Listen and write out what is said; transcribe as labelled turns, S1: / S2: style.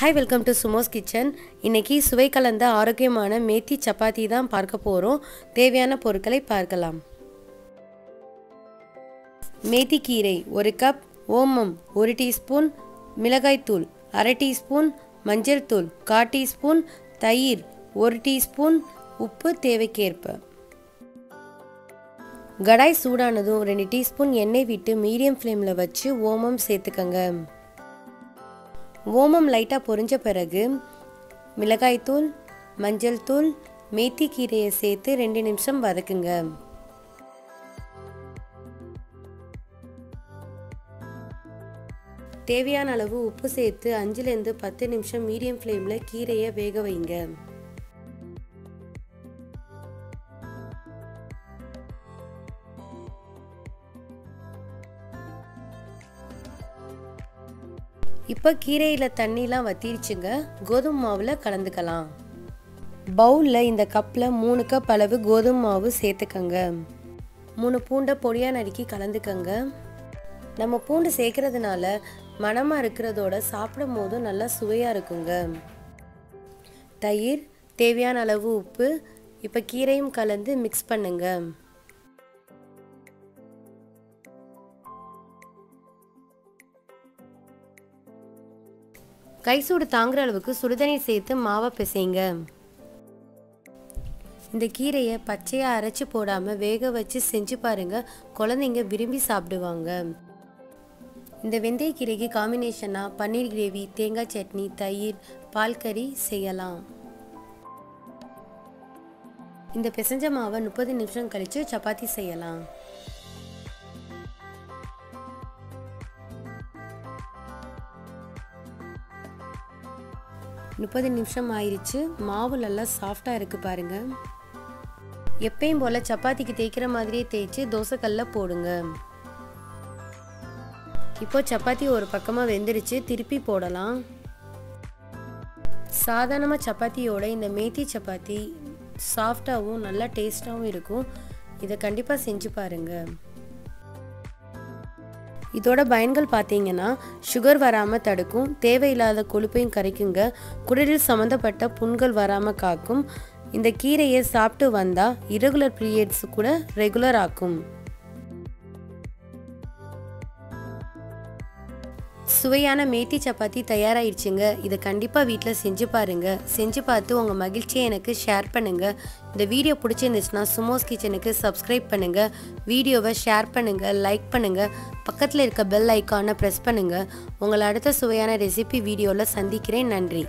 S1: Hi welcome to Sumo's kitchen இன்றைக்கி சுவை கலந்த ஆரோக்கியமான மேத்தி சப்பாத்தி தான் பார்க்க போகிறோம் தேவையான பொருட்களை பார்க்கலாம். மேத்தி கீரை ஒரு கப் ஓமம் ஒரு டீஸ்பூன் மிளகாய்த்தூள் அரை டீஸ்பூன் மஞ்சள் தூள் கா டீஸ்பூன் தயிர் ஒரு டீஸ்பூன் உப்பு தேவைக்கேற்ப. கடாய் சூடானதும் ரெண்டு டீஸ்பூன் எண்ணெய் விட்டு மீடியம் ஃப்ளேமில் வச்சு ஓமம் சேர்த்துக்கங்க. ஓமம் லைட்டாக பொரிஞ்ச பிறகு மிளகாய்த்தூள் மஞ்சள் தூள் மேத்தி கீரையை சேர்த்து ரெண்டு நிமிஷம் வதக்குங்க. தேவையான அளவு உப்பு சேர்த்து அஞ்சுலேருந்து பத்து நிமிஷம் மீடியம் ஃப்ளேமில் கீரையை வேக வைங்க. இப்போ கீரையில் தண்ணிலாம் வத்திருச்சுங்க கோதுமை மாவில் கலந்துக்கலாம். பவுலில் இந்த கப்பில் மூணு கப் அளவு கோதுமை மாவு சேர்த்துக்கங்க. மூணு பூண்டை பொடியாக நறுக்கி கலந்துக்கங்க. நம்ம பூண்டு சேர்க்கறதுனால மனமாக இருக்கிறதோட சாப்பிடும் போதும் நல்லா சுவையாக இருக்குங்க. தயிர் தேவையான அளவு உப்பு இப்போ கீரையும் கலந்து மிக்ஸ் பண்ணுங்கள் கை கைசூடு தாங்குற அளவுக்கு சுடுதண்ணி சேர்த்து மாவை பிசைங்க. இந்த கீரையை பச்சையாக அரைச்சி போடாமல் வேக வச்சு செஞ்சு பாருங்கள் குழந்தைங்க விரும்பி சாப்பிடுவாங்க. இந்த வெந்தய கீரைக்கு காம்பினேஷனாக பன்னீர் கிரேவி தேங்காய் சட்னி தயிர் பால் கறி செய்யலாம். இந்த பிசைஞ்ச மாவை முப்பது நிமிஷம் கழித்து சப்பாத்தி செய்யலாம். முப்பது நிமிஷம் ஆயிடுச்சு. மாவு நல்லா சாஃப்டாக இருக்குது பாருங்கள் எப்பயும் போல் சப்பாத்திக்கு தேய்க்கிற மாதிரியே தேய்ச்சி தோசைக்கல்ல போடுங்க. இப்போ சப்பாத்தி ஒரு பக்கமாக வெந்துருச்சு. திருப்பி போடலாம். சாதாரணமாக சப்பாத்தியோட இந்த மேத்தி சப்பாத்தி சாஃப்டாகவும் நல்லா டேஸ்டாகவும் இருக்கும். இதை கண்டிப்பாக செஞ்சு பாருங்கள் இதோட பயன்கள் பார்த்தீங்கன்னா சுகர் வராமல் தடுக்கும் தேவையில்லாத கொழுப்பையும் கரைக்குங்க. குடலில் சம்மந்தப்பட்ட புண்கள் வராமல் காக்கும். இந்த கீரையை சாப்பிட்டு வந்தால் இரகுலர் பீரியட்ஸ் கூட ரெகுலர் ஆக்கும். சுவையான மேத்தி சப்பாத்தி தயாராகிடுச்சுங்க இதை கண்டிப்பாக வீட்டில் செஞ்சு பாருங்கள் செஞ்சு பார்த்து உங்கள் மகிழ்ச்சியை எனக்கு ஷேர் பண்ணுங்கள் இந்த வீடியோ பிடிச்சிருந்துச்சுன்னா சுமோஸ் கிச்சனுக்கு சப்ஸ்கிரைப் பண்ணுங்கள் வீடியோவை ஷேர் பண்ணுங்கள் லைக் பண்ணுங்கள் பக்கத்தில் இருக்க பெல் ஐக்கானை ப்ரெஸ் பண்ணுங்கள் உங்களை அடுத்த சுவையான ரெசிபி வீடியோவில் சந்திக்கிறேன். நன்றி.